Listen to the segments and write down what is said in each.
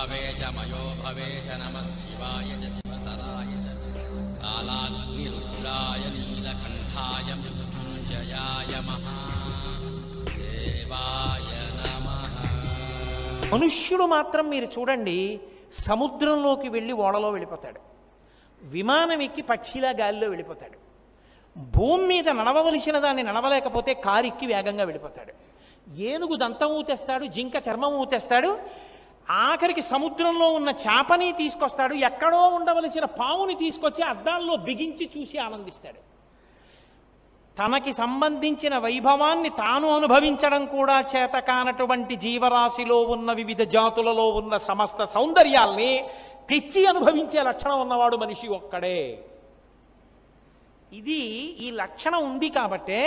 भवे च मयो भवे च नमः शिवाय च शिवतराय च कालाग्निरुद्राय नीलकण्ठाय मृत्युञ्जयाय महादेवाय नमः మనుష్యుడు మాత్రం మీరు చూడండి సముద్రంలోకి వెళ్ళి ఓడలో వెళ్ళిపోతాడు విమానం ఎక్కి పక్షిలా గాలిలో వెళ్ళిపోతాడు భూమి మీద నడవవలసిన దాన్ని నడవలేకపోతే కారు ఎక్కి వేగంగా వెళ్ళిపోతాడు ఏనుగు దంతం ఊతేస్తాడు జింక చర్మం ఊతేస్తాడు ఆఖరికి సముద్రంలో ఉన్న చేపని తీసుకొస్తాడు. ఎక్కడో ఉండవలసిన పావుని తీసుకొచ్చి అద్దాల్లో బిగించి చూసి ఆనందిస్తాడు. తనకి సంబంధించిన వైభవాన్ని తాను అనుభవించడం కూడా చేత కానటువంటి జీవరాశిలో ఉన్న వివిధ జాతులలో ఉన్న సమస్త సౌందర్యాల్ని తెచ్చి అనుభవించే లక్షణం ఉన్నవాడు మనిషి ఒక్కడే. ఇది ఈ లక్షణం ఉంది కాబట్టే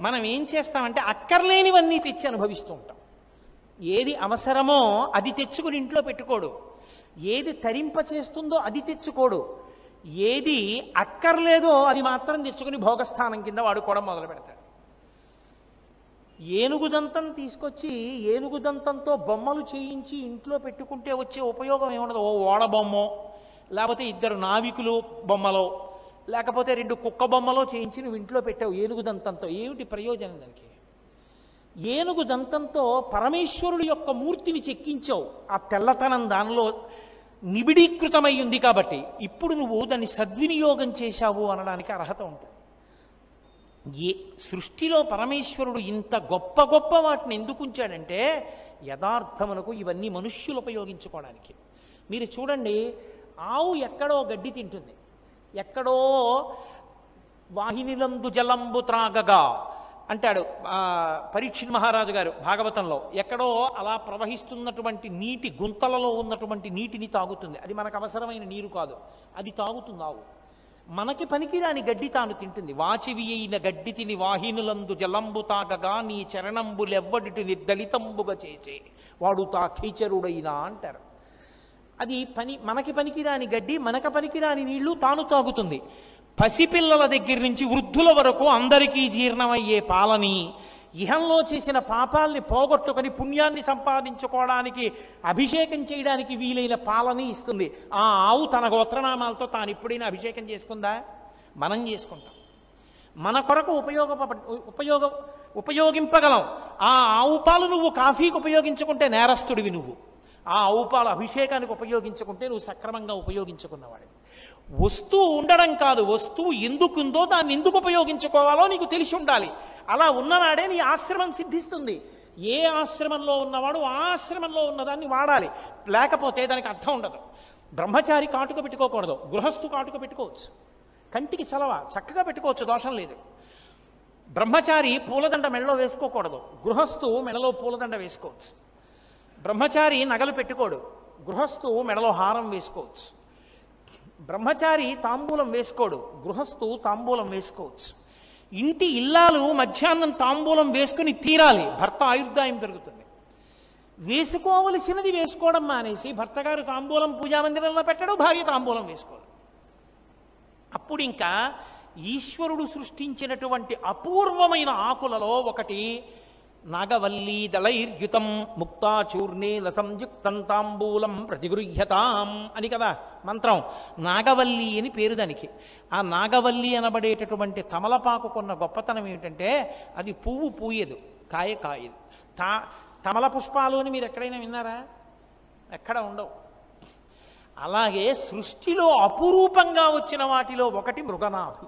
మనం ఏం చేస్తామంటే అక్కర్లేనివన్నీ తెచ్చి అనుభవిస్తూ ఉంటాం. ఏది అవసరమో అది తెచ్చుకుని ఇంట్లో పెట్టుకోడు. ఏది తరింప చేస్తుందో అది తెచ్చుకోడు. ఏది అక్కర్లేదో అది మాత్రం తెచ్చుకుని భోగస్థానం కింద వాడుకోవడం మొదలు పెడతాడు. ఏనుగుదంతం తీసుకొచ్చి ఏనుగుదంతంతో బొమ్మలు చేయించి ఇంట్లో పెట్టుకుంటే వచ్చే ఉపయోగం ఏముండదు? ఓ ఓడ బొమ్మో లేకపోతే ఇద్దరు నావికులు బొమ్మలో లేకపోతే రెండు కుక్క బొమ్మలో చేయించి నువ్వు ఇంట్లో పెట్టావు ఏనుగుదంతంతో ఏమిటి ప్రయోజనం దానికి? ఏనుగు దంతంతో పరమేశ్వరుడు యొక్క మూర్తిని చెక్కించావు. ఆ తెల్లతనం దానిలో నిబిడీకృతమై ఉంది కాబట్టి ఇప్పుడు నువ్వు దాన్ని సద్వినియోగం చేశావు అనడానికి అర్హత ఉంటుంది. ఏ సృష్టిలో పరమేశ్వరుడు ఇంత గొప్ప గొప్ప వాటిని ఎందుకు ఉంచాడంటే యథార్థమునకు ఇవన్నీ మనుష్యులు ఉపయోగించుకోవడానికి. మీరు చూడండి ఆవు ఎక్కడో గడ్డి తింటుంది. ఎక్కడో వాహినిలందు జలంబు త్రాగగా అంటాడు ఆ, మహారాజు గారు భాగవతంలో ఎక్కడో అలా ప్రవహిస్తున్నటువంటి నీటి గుంతలలో ఉన్నటువంటి నీటిని తాగుతుంది. అది మనకు అవసరమైన నీరు కాదు. అది తాగుతుంది ఆవు. మనకి పనికిరాని గడ్డి తాను తింటుంది. వాచివి అయిన గడ్డి తిని వాహినులందు జలంబు తాగగా నీ చరణంబులెవ్వడిటి నిర్దళితంబుగా చేసే వాడు తా కీచరుడైనా అంటారు. అది పని మనకి పనికిరాని గడ్డి మనక పనికిరాని నీళ్ళు తాను తాగుతుంది. పసిపిల్లల దగ్గర నుంచి వృద్ధుల వరకు అందరికీ జీర్ణమయ్యే పాలని ఇహంలో చేసిన పాపాల్ని పోగొట్టుకొని పుణ్యాన్ని సంపాదించుకోవడానికి అభిషేకం చేయడానికి వీలైన పాలని ఇస్తుంది. ఆ ఆవు తన గోత్రనామాలతో తాను ఎప్పుడైనా అభిషేకం చేసుకుందా? మనం చేసుకుంటాం. మన కొరకు ఉపయోగ ఉపయోగ ఉపయోగింపగలం. ఆ ఆవు పాలు నువ్వు కాఫీకి ఉపయోగించుకుంటే నేరస్తుడివి నువ్వు. ఆ ఆవు పాలు అభిషేకానికి ఉపయోగించుకుంటే నువ్వు సక్రమంగా ఉపయోగించుకున్నవాడివి. వస్తువు ఉండడం కాదు వస్తువు ఎందుకుందో దాన్ని ఎందుకు ఉపయోగించుకోవాలో నీకు తెలిసి ఉండాలి. అలా ఉన్ననాడే నీ ఆశ్రమం సిద్ధిస్తుంది. ఏ ఆశ్రమంలో ఉన్నవాడు ఆశ్రమంలో ఉన్నదాన్ని వాడాలి. లేకపోతే దానికి అర్థం ఉండదు. బ్రహ్మచారి కాటుక పెట్టుకోకూడదు గృహస్థు కాటుక పెట్టుకోవచ్చు. కంటికి చలవ చక్కగా పెట్టుకోవచ్చు దోషం లేదు. బ్రహ్మచారి పూలదండ మెడలో వేసుకోకూడదు గృహస్థు మెడలో పూలదండ వేసుకోవచ్చు. బ్రహ్మచారి నగలు పెట్టుకోడు గృహస్థు మెడలో హారం వేసుకోవచ్చు. బ్రహ్మచారి తాంబూలం వేసుకోడు గృహస్థు తాంబూలం వేసుకోవచ్చు. ఇంటి ఇల్లాలు మధ్యాహ్నం తాంబూలం వేసుకుని తీరాలి భర్త ఆయుర్దాయం పెరుగుతుంది. వేసుకోవలసినది వేసుకోవడం మానేసి భర్త గారు తాంబూలం పూజామందిరంలో పెట్టడు భార్య తాంబూలం వేసుకోడు. అప్పుడు ఇంకా ఈశ్వరుడు సృష్టించినటువంటి అపూర్వమైన ఆకులలో ఒకటి నాగవల్లీ దళైర్యుతం ముక్తాచూర్ణే లసంయుక్తం తాంబూలం ప్రతిగృహ్యతాం అని కదా మంత్రం. నాగవల్లి అని పేరు దానికి. ఆ నాగవల్లి అనబడేటటువంటి తమలపాకుకున్న గొప్పతనం ఏమిటంటే అది పువ్వు పూయదు కాయ కాయదు. తా తమల పుష్పాలు అని మీరు ఎక్కడైనా విన్నారా? ఎక్కడ ఉండవు. అలాగే సృష్టిలో అపురూపంగా వచ్చిన వాటిలో ఒకటి మృగనాభి.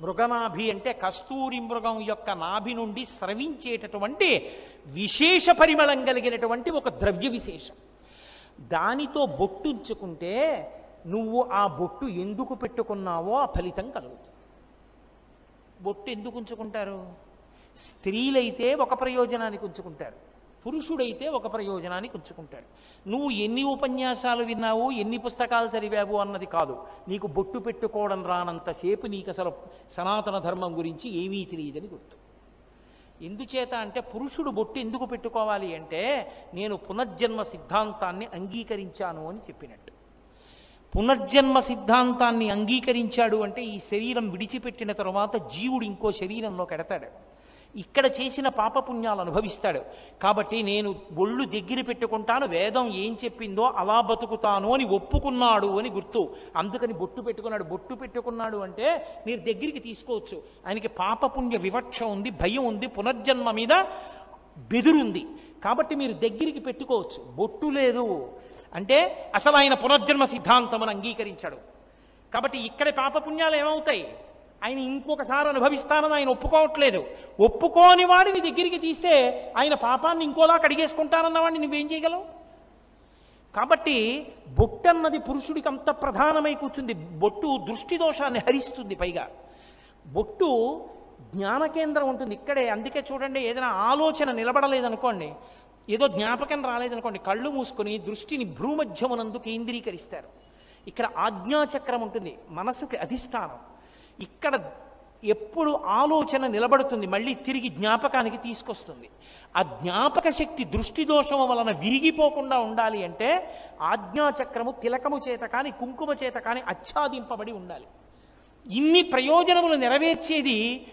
మృగనాభి అంటే కస్తూరి మృగం యొక్క నాభి నుండి స్రవించేటటువంటి విశేష పరిమళం కలిగినటువంటి ఒక ద్రవ్య విశేషం. దానితో బొట్టుంచుకుంటే నువ్వు ఆ బొట్టు ఎందుకు పెట్టుకున్నావో ఆ ఫలితం కలుగుతుంది. బొట్టు ఎందుకు ఉంచుకుంటారు? స్త్రీలైతే ఒక ప్రయోజనానికి ఉంచుకుంటారు. పురుషుడైతే ఒక ప్రయోజనానికి ఉంచుకుంటాడు నువ్వు ఎన్ని ఉపన్యాసాలు విన్నావు ఎన్ని పుస్తకాలు చదివావు అన్నది కాదు. నీకు బొట్టు పెట్టుకోవడం రానంతసేపు నీకు అసలు సనాతన ధర్మం గురించి ఏమీ తెలియదని గుర్తు. ఎందుచేత అంటే పురుషుడు బొట్టు ఎందుకు పెట్టుకోవాలి అంటే నేను పునర్జన్మ సిద్ధాంతాన్ని అంగీకరించాను అని చెప్పినట్టు. పునర్జన్మ సిద్ధాంతాన్ని అంగీకరించాడు అంటే ఈ శరీరం విడిచిపెట్టిన తర్వాత జీవుడు ఇంకో శరీరంలో కెడతాడు ఇక్కడ చేసిన పాపపుణ్యాలు అనుభవిస్తాడు. కాబట్టి నేను ఒళ్ళు దగ్గర పెట్టుకుంటాను వేదం ఏం చెప్పిందో అలా బతుకుతాను అని ఒప్పుకున్నాడు అని గుర్తు. అందుకని బొట్టు పెట్టుకున్నాడు. బొట్టు పెట్టుకున్నాడు అంటే మీరు దగ్గరికి తీసుకోవచ్చు. ఆయనకి పాపపుణ్య వివక్ష ఉంది భయం ఉంది పునర్జన్మ మీద బెదురుంది. కాబట్టి మీరు దగ్గరికి పెట్టుకోవచ్చు. బొట్టు లేదు. అంటే అసలు ఆయన పునర్జన్మ సిద్ధాంతమును అంగీకరించాడు. కాబట్టి ఇక్కడ పాపపుణ్యాలు ఏమవుతాయి? ఆయన ఇంకొకసారి అనుభవిస్తానని ఆయన ఒప్పుకోవట్లేదు. ఒప్పుకోని వాడిని దగ్గరికి తీస్తే ఆయన పాపాన్ని ఇంకోలా కడిగేసుకుంటానన్నవాడిని నువ్వేం చేయగలవు? కాబట్టి బొట్టు అన్నది పురుషుడికి అంత ప్రధానమై కూర్చుంది. బొట్టు దృష్టి దోషాన్ని హరిస్తుంది పైగా. బొట్టు జ్ఞాన కేంద్రం ఉంటుంది. ఇక్కడే అందుకే చూడండి ఏదైనా ఆలోచన నిలబడలేదనుకోండి ఏదో జ్ఞాపకం రాలేదనుకోండి కళ్ళు మూసుకొని దృష్టిని భ్రూమధ్యమునందు కేంద్రీకరిస్తారు. ఇక్కడ ఆజ్ఞాచక్రం ఉంటుంది. మనసుకి అధిష్టానం. ఇక్కడ ఎప్పుడు ఆలోచన నిలబడుతుంది మళ్ళీ తిరిగి జ్ఞాపకానికి తీసుకొస్తుంది. ఆ జ్ఞాపక శక్తి దృష్టి దోషము వలన విరిగిపోకుండా ఉండాలి అంటే ఆజ్ఞాచక్రము తిలకము చేత కానీ కుంకుమ చేత కానీ ఆచ్ఛాదింపబడి ఉండాలి. ఇన్ని ప్రయోజనములు నెరవేర్చేది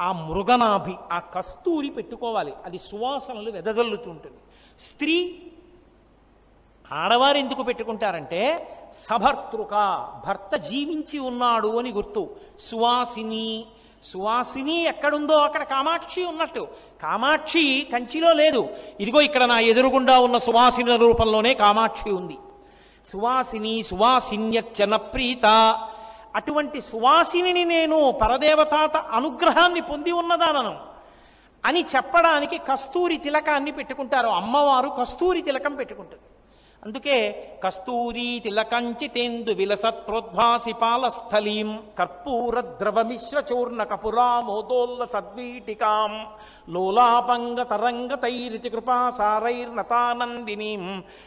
ఆ మృగనాభి ఆ కస్తూరి పెట్టుకోవాలి. అది సువాసనలు వెదజల్లుతుంటుంది. స్త్రీ ఆడవారు ఎందుకు పెట్టుకుంటారంటే సభర్తృక భర్త జీవించి ఉన్నాడు అని గుర్తు. సువాసిని సువాసిని ఎక్కడుందో అక్కడ కామాక్షి ఉన్నట్టు. కామాక్షి కంచిలో లేదు. ఇదిగో ఇక్కడ నా ఎదురుగుండా ఉన్న సువాసిని రూపంలోనే కామాక్షి ఉంది. సువాసిని సువాసిన్యర్చన ప్రీత. అటువంటి సువాసిని నేను పరదేవతాత అనుగ్రహాన్ని పొంది ఉన్నదానను. అని చెప్పడానికి కస్తూరి తిలకాన్ని పెట్టుకుంటారు. అమ్మవారు కస్తూరి తిలకం పెట్టుకుంటుంది. అందుకే కస్తూరీ తిలకంచితేందు విలసత్ ప్రోద్భాసి పాలస్థలీం కర్పూర ద్రవమిశ్ర చూర్ణ కపురా మోదోల్ల సద్వీటికాం లోలాపంగ తరంగ తైరితి కృపా సారైర్నతానందినీం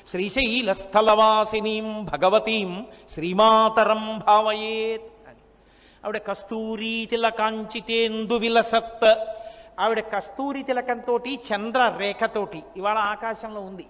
శ్రీశైలస్థలవాసినీం భగవతీం శ్రీమాతరం భావయేత్ అని. ఆవిడ కస్తూరీ తిలకాంచితేందు విలసత్. ఆవిడ కస్తూరి తిలకంతో చంద్ర రేఖతోటి ఇవాళ ఆకాశంలో ఉంది.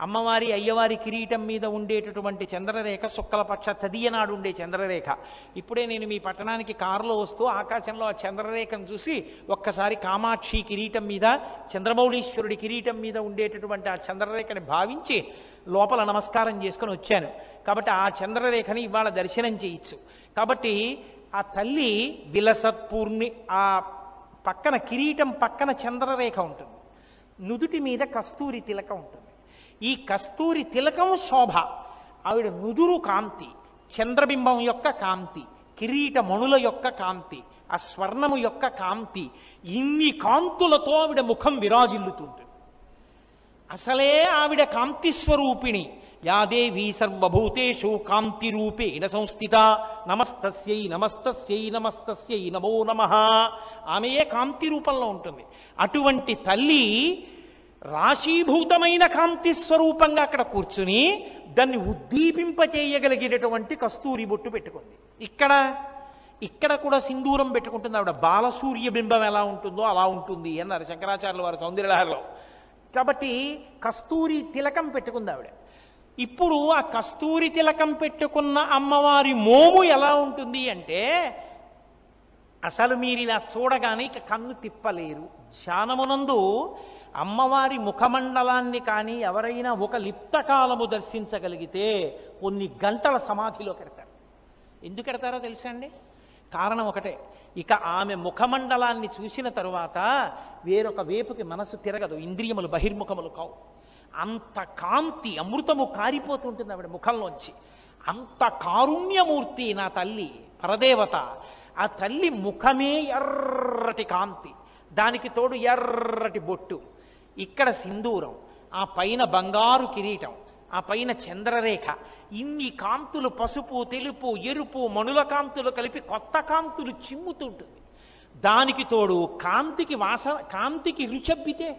అమ్మవారి అయ్యవారి కిరీటం మీద ఉండేటటువంటి చంద్రరేఖ శుక్లపక్ష తదియనాడు ఉండే చంద్రరేఖ. ఇప్పుడే నేను మీ పట్టణానికి కారులో వస్తూ ఆకాశంలో ఆ చంద్రరేఖను చూసి ఒక్కసారి కామాక్షి కిరీటం మీద చంద్రమౌళీశ్వరుడి కిరీటం మీద ఉండేటటువంటి ఆ చంద్రరేఖని భావించి లోపల నమస్కారం చేసుకొని వచ్చాను. కాబట్టి ఆ చంద్రరేఖని ఇవాళ దర్శనం చేయొచ్చు. కాబట్టి ఆ తల్లి విలసత్పూర్ణి ఆ పక్కన కిరీటం పక్కన చంద్రరేఖ ఉంటుంది. నుదుటి మీద కస్తూరి తిలక ఉంటుంది. ఈ కస్తూరి తిలకం శోభ. ఆవిడ నుదురు కాంతి చంద్రబింబం యొక్క కాంతి కిరీట మణుల యొక్క కాంతి ఆ స్వర్ణము యొక్క కాంతి ఇన్ని కాంతులతో ఆవిడ ముఖం విరాజిల్లుతుంటుంది అసలే ఆవిడ కాంతి స్వరూపిణి. యాదేవి సర్వభూతేషు కాంతి రూపేణ సంస్థిత. నమస్తస్యై నమస్తస్యై నమస్తస్యై నమో నమ. ఆమెయే కాంతి రూపంలో ఉంటుంది. అటువంటి తల్లి రాశీభూతమైన కాంతి స్వరూపంగా అక్కడ కూర్చుని దాన్ని ఉద్దీపింపచేయగలిగినటువంటి కస్తూరి బొట్టు పెట్టుకుంది. ఇక్కడ ఇక్కడ కూడా సింధూరం పెట్టుకుంటుంది ఆవిడ. బాలసూర్య బింబం ఎలా ఉంటుందో అలా ఉంటుంది అన్నారు శంకరాచార్యుల వారి సౌందర్యలహరిలో. కాబట్టి కస్తూరి తిలకం పెట్టుకుంది ఆవిడ. ఇప్పుడు ఆ కస్తూరి తిలకం పెట్టుకున్న అమ్మవారి మోము ఎలా ఉంటుంది అంటే అసలు మీరు ఇలా చూడగానే ఇక కన్ను తిప్పలేరు. ధ్యానమునందు అమ్మవారి ముఖమండలాన్ని కానీ ఎవరైనా ఒక లిప్తకాలము దర్శించగలిగితే కొన్ని గంటల సమాధిలో పెడతారు ఎందుకు పెడతారో తెలుసా అండి? కారణం ఒకటే. ఇక ఆమె ముఖమండలాన్ని చూసిన తరువాత వేరొక వేపుకి మనసు తిరగదు. ఇంద్రియములు బహిర్ముఖములు కావు. అంత కాంతి అమృతము కారిపోతుంటుంది ఆవిడ ముఖంలోంచి. అంత కారుణ్యమూర్తి నా తల్లి పరదేవత. ఆ తల్లి ముఖమే ఎర్రటి కాంతి. దానికి తోడు ఎర్రటి బొట్టు. ఇక్కడ సింధూరం ఆ పైన బంగారు కిరీటం ఆ పైన చంద్రరేఖ. ఇన్ని కాంతులు పసుపు తెలుపు ఎరుపు మణుల కాంతులు కలిపి కొత్త కాంతులు చిమ్ముతుంటుంది. దానికి తోడు కాంతికి వాసన కాంతికి రుచబ్బితే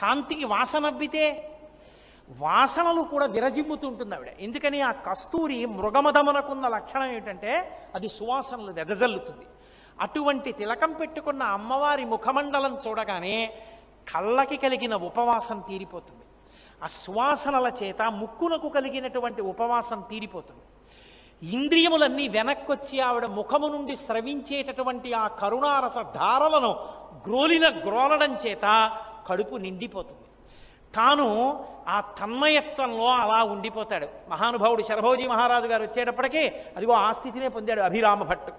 కాంతికి వాసనబ్బితే వాసనలు కూడా విరజిమ్ముతుంటుంది ఆవిడ. ఎందుకని ఆ కస్తూరి మృగమదమునకున్న లక్షణం ఏంటంటే అది సువాసనలు వెదజల్లుతుంది. అటువంటి తిలకం పెట్టుకున్న అమ్మవారి ముఖమండలం చూడగానే కళ్ళకి కలిగిన ఉపవాసం తీరిపోతుంది. ఆ సువాసనల చేత ముక్కునకు కలిగినటువంటి ఉపవాసం తీరిపోతుంది. ఇంద్రియములన్నీ వెనక్కొచ్చి ఆవిడ ముఖము నుండి స్రవించేటటువంటి ఆ కరుణారస ధారలను గ్రోలిన గ్రోలడం చేత కడుపు నిండిపోతుంది. తాను ఆ తన్మయత్వంలో అలా ఉండిపోతాడు. మహానుభావుడు శరభోజీ మహారాజు గారు వచ్చేటప్పటికే అదిగో ఆ స్థితినే పొందాడు అభిరామ భట్టు.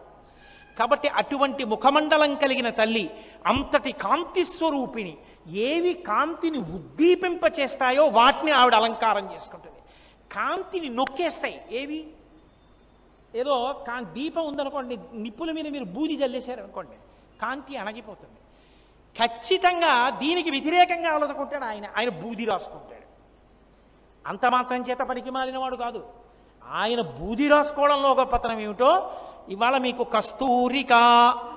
కాబట్టి అటువంటి ముఖమండలం కలిగిన తల్లి అంతటి కాంతి స్వరూపిణి. ఏవి కాంతిని ఉద్దీపింపచేస్తాయో వాటిని ఆవిడ అలంకారం చేసుకుంటుంది. కాంతిని నొక్కేస్తాయి. ఏవి? ఏదో కా దీపం ఉందనుకోండి నిప్పుల మీద మీరు బూది చల్లేశారనుకోండి కాంతి అణగిపోతుంది. ఖచ్చితంగా దీనికి వ్యతిరేకంగా ఆలోచుకుంటాడు ఆయన. ఆయన బూది రాసుకుంటాడు. అంత మాత్రం చేత పనికి మాలినవాడు కాదు. ఆయన బూది రాసుకోవడంలో గొప్పతనం ఏమిటో ఇవాళ మీకు కస్తూరిక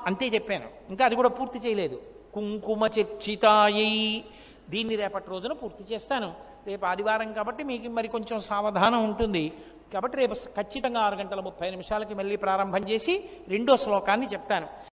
అంతే చెప్పాను. ఇంకా అది కూడా పూర్తి చేయలేదు. కుంకుమ చర్చితాయై దీన్ని రేపటి రోజున పూర్తి చేస్తాను. రేపు ఆదివారం కాబట్టి మీకు మరి కొంచెం సావధానం ఉంటుంది. కాబట్టి రేపు ఖచ్చితంగా ఆరు గంటల ముప్పై నిమిషాలకి మళ్ళీ ప్రారంభం చేసి రెండో శ్లోకాన్ని చెప్తాను.